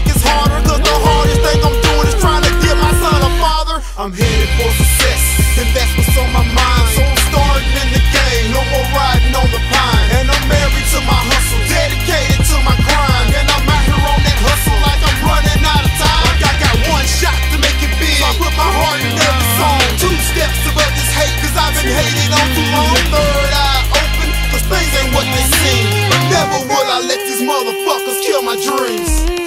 think is harder. Cause the hardest thing I'm doing is trying to give my son a father. I'm headed for success, and that's what's on my mind. So I'm starting in the game, no more riding on the pine. And I'm married to my hustle, dedicated to my grind. And I'm out here on that hustle like I'm running out of time. Like I got one shot to make it big. So I put my heart in every song. Two steps above this hate, cause I've been hating on too long. Third eye open, cause things ain't what they seem. Never will I let these motherfuckers kill my dreams.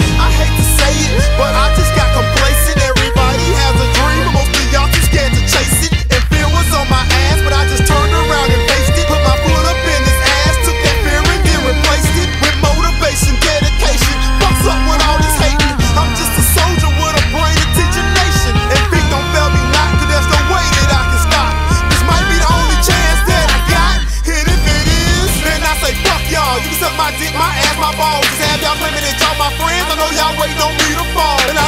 But I just got complacent. Everybody has a dream, but most of y'all too scared to chase it. And fear was on my ass, but I just turned around and faced it. Put my foot up in his ass, took that fear and replaced it with motivation, dedication. Fucks up with all this hating. I'm just a soldier with a brain to teach a nation. And feet don't fail me not, cause there's way that I can stop. This might be the only chance that I got. And if it is, then I say fuck y'all. You can suck my dick, my ass, my balls. Y'all my friends. I know y'all waiting on me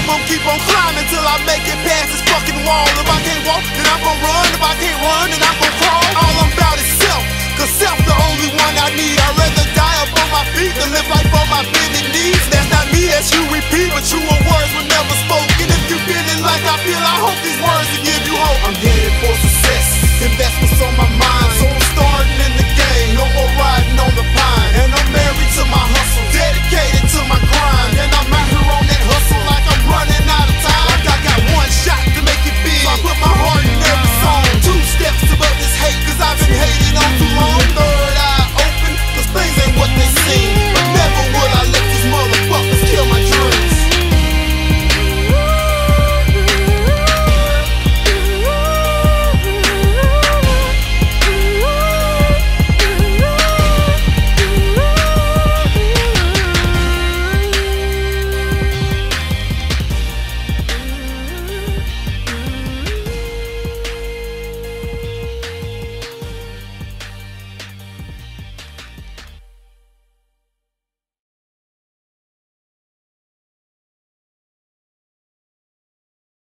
I'm gonna keep on climbing till I make it past this fucking wall. If I can't walk, then I'm gonna run. If I can't run, then I'm gonna crawl. All I'm about is self, cause self the only one I need. I'd rather die up on my feet than live life on my bended knees.